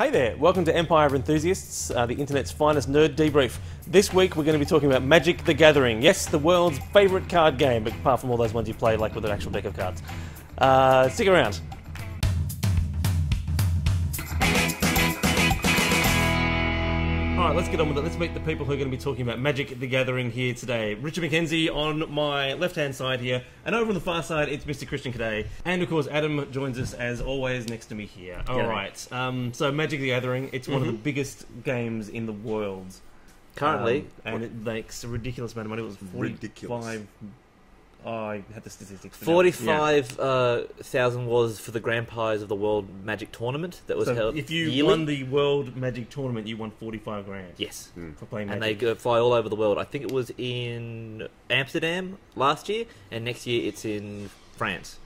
Hey there, welcome to Empire of Enthusiasts, uh, the internet's finest nerd debrief. This week we're going to be talking about Magic the Gathering. Yes, the world's favourite card game, apart from all those ones you play like with an actual deck of cards. Uh, stick around. Alright, let's get on with it. Let's meet the people who are going to be talking about Magic the Gathering here today. Richard McKenzie on my left hand side here, and over on the far side it's Mr. Christian Caddaye. And of course, Adam joins us as always next to me here. Alright, um, so Magic the Gathering, it's one of the biggest games in the world. Currently, Um, and it makes a ridiculous amount of money. It was 45. Ridiculous. Oh, I had the statistics. for now. Yeah. uh, thousand was for the grand prize of the World Magic Tournament that was So held if you yearly. won the World Magic Tournament, you won 45 grand yes, for playing and they go fly all over the world. I think it was in Amsterdam last year, and next year it's in France.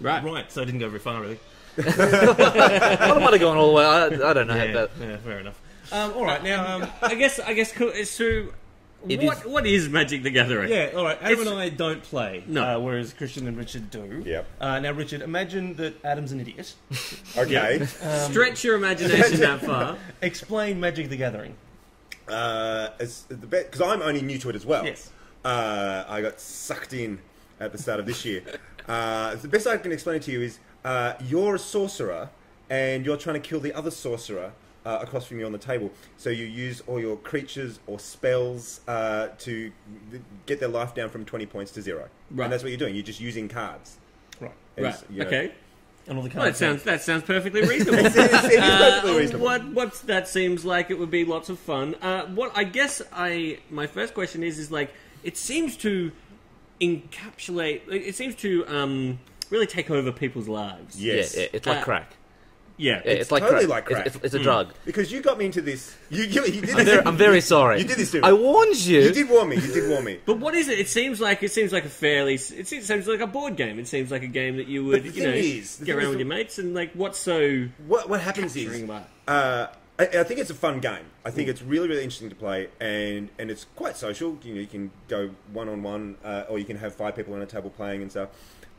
Right. Right, so I didn't go very far, really. I might have gone all the way. I, I don't know. yeah, but yeah, fair enough. Um, all right, now, um, I guess, I guess, it's true. It what is- what is Magic the Gathering? Yeah, all right. Adam It's- and I don't play, No. uh, whereas Christian and Richard do. Yep. Uh, now, Richard, imagine that Adam's an idiot. Okay. Stretch your imagination that far. Explain Magic the Gathering. Uh, because I'm only new to it as well. Yes. Uh, I got sucked in at the start of this year. Uh, the best I can explain it to you is uh, you're a sorcerer and you're trying to kill the other sorcerer uh, across from you on the table. So you use all your creatures or spells uh, to get their life down from 20 points to zero. Right. And that's what you're doing. You're just using cards. Right. And Right. you know, Okay. And all the cards. Well, that sounds that sounds perfectly reasonable. It's, it's, it is perfectly Uh, reasonable. What what that seems like it would be lots of fun. Uh, what I guess I my first question is is like it seems to encapsulate. It seems to um, really take over people's lives. Yes. yeah, yeah, it's like Uh, crack. Yeah. Yeah, it's, like totally crack. like crack. It's, it's, it's a drug. Because you got me into this. You, you, you did I'm this. very, I'm very sorry. You did this to me. I warned you. You did warn me. You did warn me. But what is it? It seems like it seems like a fairly. It seems, it seems like a board game. It seems like a game that you would you know is- get around is with your mates and like what's so What what happens is, capturing about? uh, I, I think it's a fun game. I think it's really really interesting to play, and and it's quite social. You know, you can go one on one, or you can have five people on a table playing and stuff.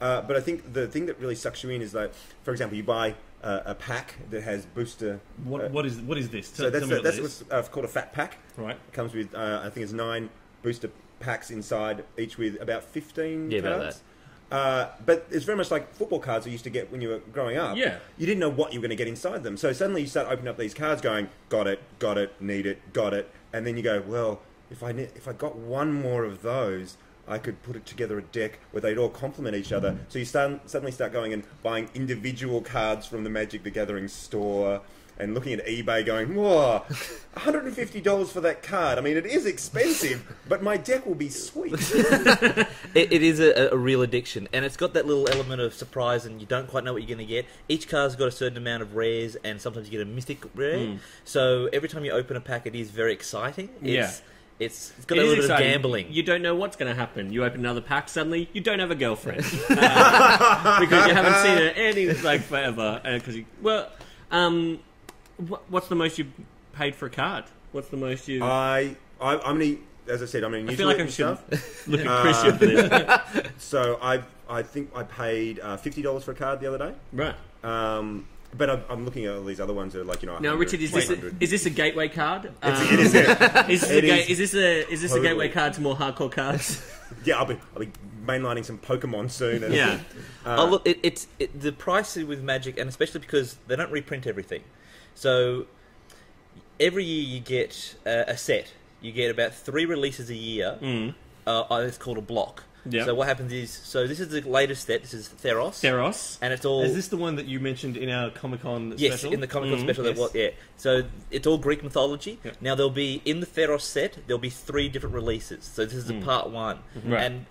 Uh, but I think the thing that really sucks you in is that, for example, you buy uh, a pack that has booster. What, uh, what is what is this? Tell, so that's tell me what that's what's uh, called a fat pack. Right. comes with uh, I think it's nine booster packs inside, each with about fifteen Yeah, about cards. Uh, but it's very much like football cards you used to get when you were growing up. Yeah. You didn't know what you were going to get inside them. So suddenly you start opening up these cards going, got it, got it, need it, got it. And then you go, well, if I, ne- if I got one more of those, I could put it together a deck where they'd all complement each other. So you start, suddenly start going and buying individual cards from the Magic the Gathering store and looking at eBay going, whoa, $150 for that card. I mean, it is expensive, but my deck will be sweet. It, it is a, a real addiction, and it's got that little element of surprise, and you don't quite know what you're going to get. Each card's got a certain amount of rares, and sometimes you get a mythic rare. Hmm. So every time you open a pack, it is very exciting. It's, Yeah. It's, it's got It a is little bit of gambling. You don't know what's going to happen. You open another pack, suddenly you don't have a girlfriend Uh, because you haven't seen her any like forever. Because you well, um, what, what's the most you paid for a card? What's the most you? I, I, I'm going to, as I said, I'm going to I feel like I and should stuff. look at uh, Christian for this. So I, I think I paid uh, $50 for a card the other day. right Um, but I'm, I'm looking at all these other ones that are like, you know, now, Richard, is this a, is this a gateway card? Um, it is, yeah. is, this a ga- is is this a is this a gateway card to more hardcore cards? yeah, I'll be, I'll be mainlining some Pokemon soon. And, yeah. oh, look, it, it's it, the price with Magic, and especially because they don't reprint everything. So every year you get uh, a set. You get about three releases a year. Mm. Uh, it's called a block. Yep. So what happens is, so this is the latest set. This is Theros, Theros. and it's all Is this the one that you mentioned in our Comic Con Yes, special? in the Comic Con Mhm, special, yes. that was yeah. So it's all Greek mythology. Yep. Now there'll be in the Theros set, there'll be three different releases. So this is the part one, Right. and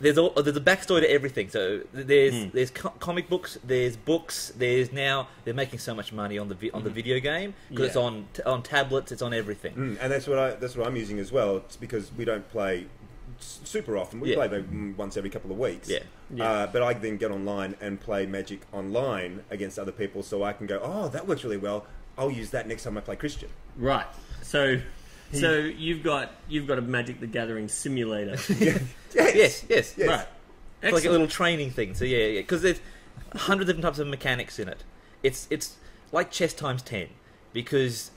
there's all, there's a backstory to everything. So there's Mm. there's co- comic books, there's books, there's now they're making so much money on the vi- on the video game because it's on t- on tablets, it's on everything. Mm, and that's what I that's what I'm using as well. It's because we don't play s- super often. We Yeah. play maybe mm, once every couple of weeks. Yeah. Yeah. Uh, but I then get online and play Magic online against other people, so I can go, oh, that works really well. I'll use that next time I play Christian. Right. So, so you've got you've got a Magic the Gathering simulator. Yes, Yes, yes, yes. Right. It's like a little training thing. So yeah, yeah, because there's hundreds of different types of mechanics in it. It's it's like chess times ten. because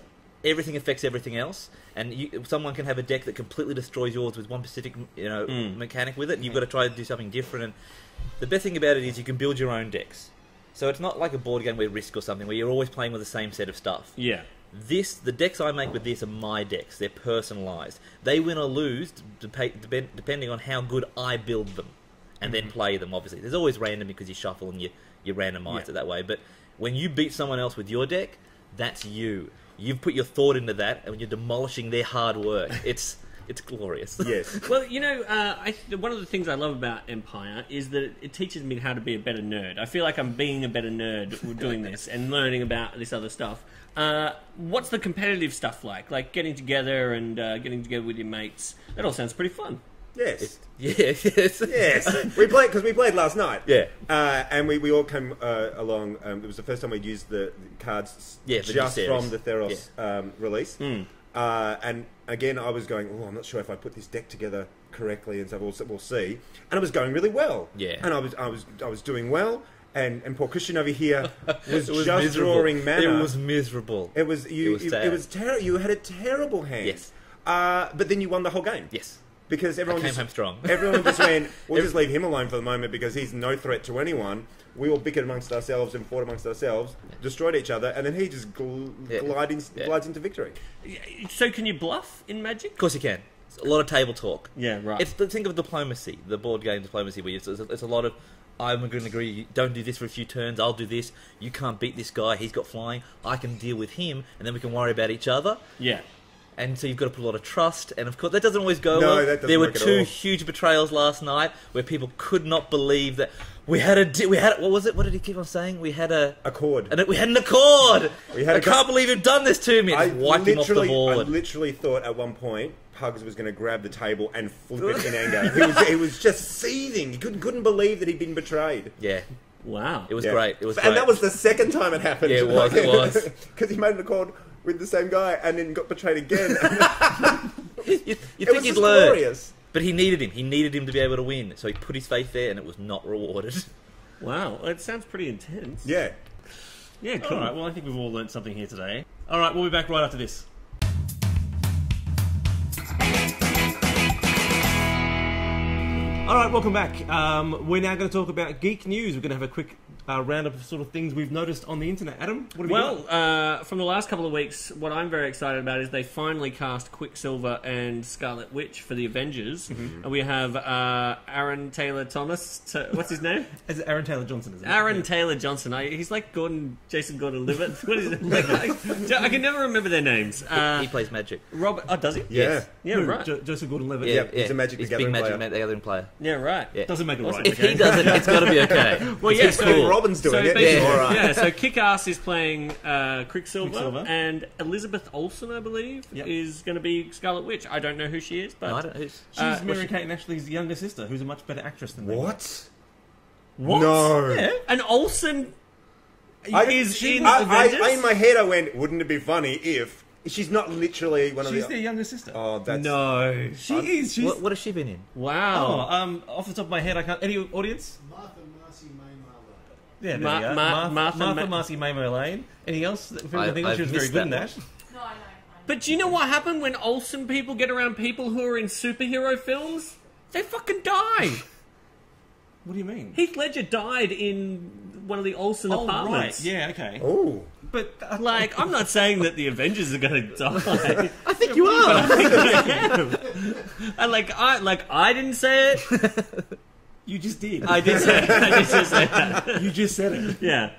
everything affects everything else. And you, someone can have a deck that completely destroys yours with one specific, you know, Mm. mechanic with it, and you've got to try to do something different. And the best thing about it is you can build your own decks. So it's not like a board game where Risk or something where you're always playing with the same set of stuff. Yeah. This, the decks I make with this are my decks. They're personalised. They win or lose dep- dep- depending on how good I build them, and then play them. Obviously, there's always random because you shuffle and you you randomise Yeah. it that way. But when you beat someone else with your deck, that's you. You've put your thought into that, and you're demolishing their hard work. It's it's glorious. Yes. Well, you know, uh, I, one of the things I love about Empire is that it teaches me how to be a better nerd. I feel like I'm being a better nerd doing this and learning about this other stuff. Uh, what's the competitive stuff like? Like getting together and uh, getting together with your mates. That all sounds pretty fun. Yes. yeah, yes, Yes, we played because we played last night. Yeah. uh, and we, we all came uh, along. Um, it was the first time we'd used the, the cards Yeah, the just from the Theros um, release. Hmm. Uh, and again, I was going, oh, I'm not sure if I put this deck together correctly, and so we'll, we'll see. And it was going really well. Yeah. and I was I was I was doing well. And and poor Christian over here was, was just miserable. drawing mana. It was miserable. It was you. It was you- sad. it was ter- You had a terrible hand. Yes. Uh, but then you won the whole game. yes, Because everyone I came just, home strong. Everyone just went, we'll just leave him alone for the moment because he's no threat to anyone. We all bickered amongst ourselves and fought amongst ourselves, destroyed each other, and then he just gl- Yeah. glides, Yeah. glides into victory. So, can you bluff in Magic? Of course you can. It's a lot of table talk. Yeah, right. It's the think of diplomacy, the board game diplomacy, where it's, it's, it's a lot of. I'm going to agree. Don't do this for a few turns. I'll do this. You can't beat this guy. He's got flying. I can deal with him, and then we can worry about each other. yeah. And so you've got to put a lot of trust, and of course that doesn't always go No, well. that doesn't there were work at two all. huge betrayals last night where people could not believe that we had a we had what was it? What did he keep on saying? We had a Accord. and we had an accord. We had I a go- can't believe you've done this to me. I It's wiped him off the literally, I literally thought at one point Pugs was going to grab the table and flip it in anger. He was, he was just seething. He couldn't, couldn't believe that he'd been betrayed. yeah, Wow. it was Yeah. great. It was and great. that was the second time it happened. Yeah, it was, it was. Because he made an accord with the same guy and then got betrayed again. you, you it think was he'd learn, glorious. but he needed him. He needed him to be able to win. So he put his faith there, and it was not rewarded. Wow. It sounds pretty intense. Yeah. Yeah, cool. All right. Well, I think we've all learned something here today. All right. We'll be back right after this. All right, welcome back. Um, we're now going to talk about geek news. We're going to have a quick uh, roundup of sort of things we've noticed on the internet. Adam, what have you Well, got? uh, from the last couple of weeks, what I'm very excited about is they finally cast Quicksilver and Scarlet Witch for the Avengers. Mm-hmm. And we have uh, Aaron Taylor Thomas. T- what's his name? Is it Aaron Taylor Johnson? Is it? Aaron Yeah. Taylor Johnson. I, he's like Gordon, Jason Gordon-Levitt. What is it? Like, I, I can never remember their names. Uh, he plays magic. Robert. Oh, does he? Yeah. Yeah, Who? right. Jo- Joseph Gordon-Levitt. Yeah, Yep, he's a Magic the he's Gathering big player. Magic the Gathering player. Yeah, right. Yeah. Doesn't make it Awesome. right. If okay? he does it, it's got to be okay. Well, yeah. So, Phil Robbins doing so it, basically- yeah, all right. yeah, so Kick-Ass is playing uh, Quicksilver, Quicksilver. and Elizabeth Olsen, I believe, Yep. is going to be Scarlet Witch. I don't know who she is, but No, I don't. Who's, She's Uh, Mary was she- Kate and Ashley's younger sister, who's a much better actress than they were. What? what? No. Yeah. And Olsen I, is she- in I, Avengers. I, I, in my head, I went, wouldn't it be funny if she's not literally one of She's the. their younger sister. Oh, that's. no. she is. She's. what, what has she been in? Oh, Wow. um, off the top of my head, I can't. Any audience? Martha Marcy May Mother. Yeah, there Ma- we go. Ma- Martha, Martha Martha, Ma- Marcy May Lane. Anything else? that- I- I think she I've was very missed good in that that. No, I know. I know. but do you know what happened when Olsen people get around people who are in superhero films? They fucking die. What do you mean? Heath Ledger died in one of the Olsen oh, right. Yeah, okay. Oh. But uh, Like, I'm not saying that the Avengers are going to die. I think you are. and like, I like I didn't say it. You just did. I did say it. I did just say that. you just said it. Yeah.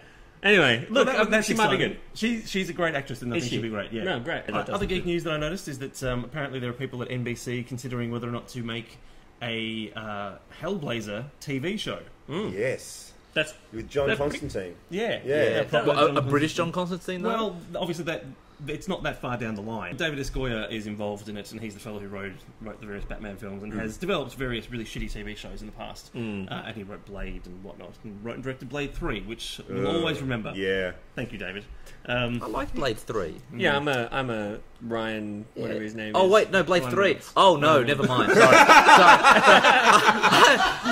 Anyway, Look, look, that, um, that's she might be good. She, she's a great actress, and I Is think she? she'll be great. Yeah. No, great. Uh, other geek news that I noticed is that um, apparently there are people at NBC considering whether or not to make a uh, Hellblazer TV show. Yes. That's With John That's pretty- Constantine. Yeah, Yeah. proper What, a, a British John Constantine, though? Well, obviously that it's not that far down the line. David S. Goyer is involved in it, and he's the fellow who wrote wrote the various Batman films and has developed various really shitty TV shows in the past. Mm. Uh, and he wrote Blade and whatnot, and wrote and directed Blade Three, which we'll Uh, always remember. Yeah. Thank you, David. Um, I like Blade 3. yeah. I'm a I'm a Ryan whatever Yeah. his name Oh is. wait, no, Blade Ryan Three. Reynolds. Oh no, Ryan never mind. Sorry, sorry.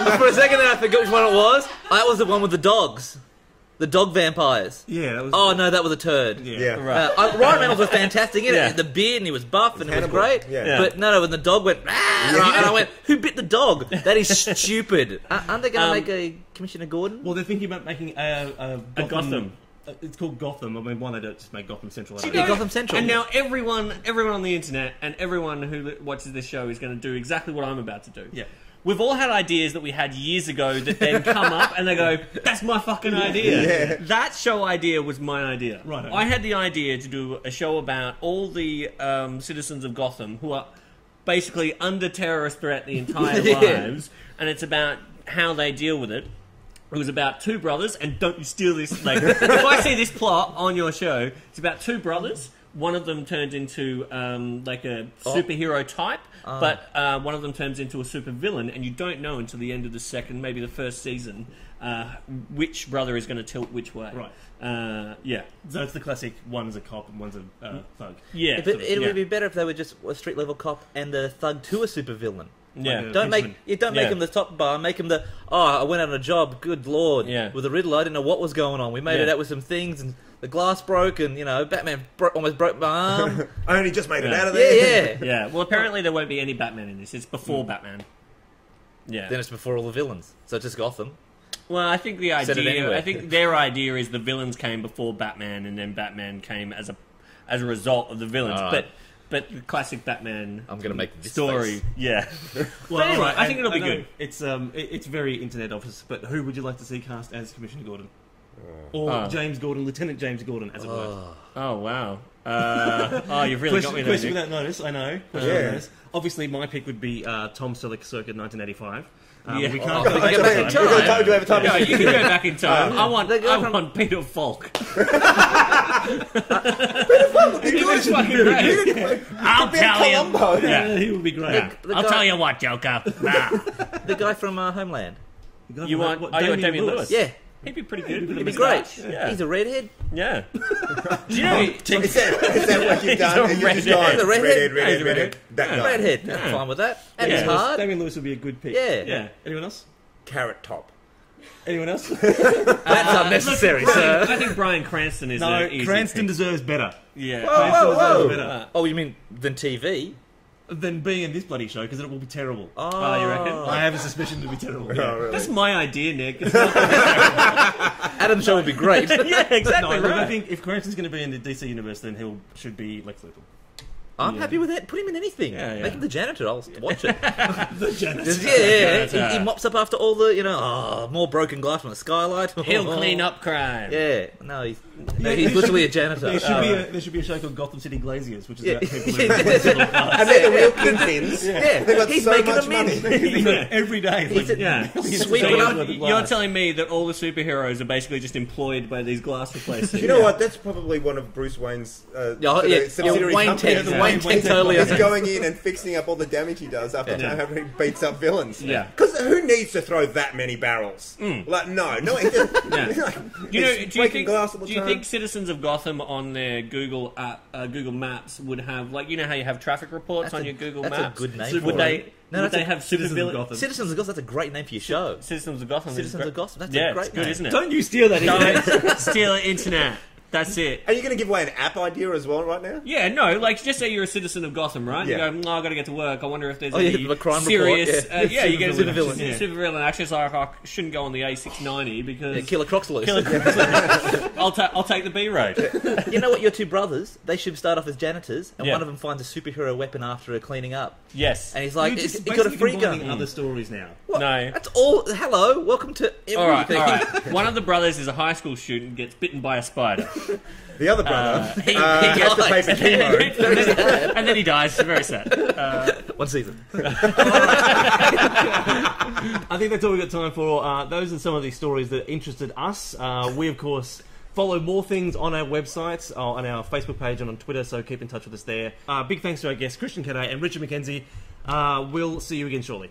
For a second there, I forgot which one it was. That was the one with the dogs. The dog vampires. Yeah, that was. Oh no, that was a turd. yeah. Yeah. Right. Uh, uh, Ryan Reynolds was fantastic in it. Yeah. The beard and he was buff and it was Hannibal. great. Yeah. Yeah. But no, no, when the dog went, "Ah," and I went, "Who bit the dog? That is stupid." Uh, aren't they going to Um, make a Commissioner Gordon? Well, they're thinking about making a, a, A Gotham. uh, It's called Gotham. I mean, why they don't just make Gotham Central? I don't know. Gotham Central. And now everyone, everyone on the internet, and everyone who watches this show is going to do exactly what I'm about to do. Yeah. We've all had ideas that we had years ago that then come up and they go, "That's my fucking idea." Yeah. That show idea was my idea. Right. I had the idea to do a show about all the um, citizens of Gotham who are basically under terrorist threat the entire Yeah. lives, and it's about how they deal with it. It was about two brothers, and don't you steal this. Like, if I see this plot on your show, it's about two brothers. One of them turns into um, like a superhero type, but uh, one of them turns into a super villain, and you don't know until the end of the second, maybe the first season, uh, which brother is going to tilt which way. Right. Uh, yeah. So it's the classic: one's a cop and one's a uh, thug. Yeah. But it yeah. would be better if they were just a street level cop and the thug to a supervillain. Yeah. Like uh, Don't make henchman. you don't make Yeah. him the top bar. Make him the oh I went on a job. Good lord. Yeah. With the Riddler, I didn't know what was going on. We made it Yeah. out with some things, and the glass broke, and you know Batman bro- almost broke my arm. I only just made it Yeah. out of yeah, there. yeah. Yeah. Well, apparently there won't be any Batman in this. It's before mm. Batman. Yeah. Then it's before all the villains, so it's just Gotham. Well, I think the Said it idea. anyway. I think their idea is the villains came before Batman, and then Batman came as a as a result of the villains. Alright. But but the classic Batman I'm gonna make this story. face. Yeah. Well, anyway, alright, I think it'll be good. It's um, it, it's very internet office. But who would you like to see cast as Commissioner Gordon, or Oh. James Gordon, Lieutenant James Gordon, as it were? Oh. Oh wow. Uh, oh, you've really question got me question there. without notice. I know. Question Yeah. notice. Obviously, my pick would be uh, Tom Selleck, circa 1985. Um, Yeah. We Oh, can't we go back go back in time. time. We've got time- do we have time? No, you can go back in time. I want. The guy I from- want Peter Falk. He He was was fucking great. I'll be tell you. Columbo. Yeah, he would be great. Yeah. The I'll guy- tell you what, Joker. Nah. The guy from uh, Homeland. The You want- what, oh, you want Damian Lewis? Yeah, He'd be pretty good. he'd a be great. moustache. Yeah. He's a redhead. yeah. Do you know? Is that, is that what you've He's done? a And you're just redhead. going, He's a redhead. redhead, redhead, a redhead. That guy. Redhead. Yeah. I'm fine with that. And Yeah. he's Lewis- hard. Damian Lewis would be a good pick. Yeah. Yeah. Anyone else? Carrot top. Anyone else? That's unnecessary, Look, sir. I think Bryan Cranston is no, an easy Cranston pick. deserves better. Yeah. Whoa, Cranston whoa, deserves whoa. better uh, Oh, you mean than TV? Than being in this bloody show because it will be terrible. Oh, Oh, you reckon? I have a suspicion it'll be terrible. Oh, really? That's my idea, Nick. It's Adam's show would be great. yeah, exactly No, look, I think if Cranston's going to be in the DC universe, then he should be Lex Luthor. I'm Yeah. happy with that. Put him in anything. Yeah, yeah. Make him the janitor. I'll watch it. The janitor. Just- yeah, yeah. He, he mops up after all the, you know, oh, more broken glass from the skylight. He'll clean up crime. Yeah. No, he's, no, Yeah, he's literally a janitor. There should, Oh. be a, there should be a show called Gotham City Glaziers, which is Yeah. about people who Yeah. And they're the real kingpins. Yeah, They've got he's so making much them in. money. Yeah, every day. He's like, a- Yeah. millions of Sweeping dollars up- worth of You're telling me that all the superheroes are basically just employed by these glass replacers? You know what? That's probably one of Bruce Wayne's uh, Yeah, sort of yeah, subsidiary Wayne companies. Tech- Yeah, Wayne Wayne Tech totally. He's going in and fixing up all the damage he does after Yeah. time he beats up villains. Yeah. Because who needs to throw that many barrels? Like, no, no. It just. Yeah. like, Do you know? it's Do you breaking think? Glass all the Do you time. think citizens of Gotham on their Google app, uh, Google Maps would have like you know how you have traffic reports That's on a- your Google that's a Maps? good name So for would it. they? No, would that's they a- have super Citizens of Gotham. Citizens of Gotham, that's a great name for your show. Citizens of Gotham. is Citizens great. of Gotham, that's yeah, a great it's good, name. isn't it? Don't you steal that internet. Don't steal the internet. That's it. Are you going to give away an app idea as well right now? Yeah, no, like just say you're a citizen of Gotham, right? Yeah. You go, oh, I got to get to work. I wonder if there's Oh, yeah, any the crime serious. report, yeah. uh, yeah, you get a Supervillain. super villain. Yeah. Super villain. Actually, it's like I shouldn't go on the A690 because Yeah, Killer Croc's loose. Killer- Croc's loose. I'll, ta- I'll take the B road. you know what? Your two brothers, they should start off as janitors, and Yeah. one of them finds a superhero weapon after a cleaning up, Yes. and he's like, You're it's, just he got a basically free combining gun. Other stories now. What? No. That's all. Hello, welcome to everything. All right, all right. One of the brothers is a high school student, gets bitten by a spider, The other brother he- uh, he has to pay dies. for and, then, and then he dies. Very sad. One season. I think that's all we've got time for. Uh, those are some of the stories that interested us. Uh, we, of course, follow more things on our website, uh, on our Facebook page, and on Twitter, so keep in touch with us there. Uh, big thanks to our guests, Christian Caddaye and Richard McKenzie. Uh, we'll see you again shortly.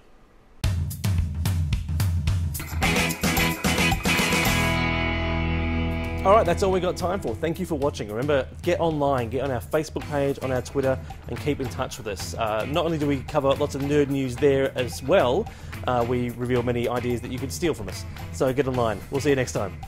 All right, that's all we got time for. Thank you for watching. Remember, get online, get on our Facebook page, on our Twitter, and keep in touch with us. Uh, not only do we cover lots of nerd news there as well, uh, we reveal many ideas that you could steal from us. So get online. We'll see you next time.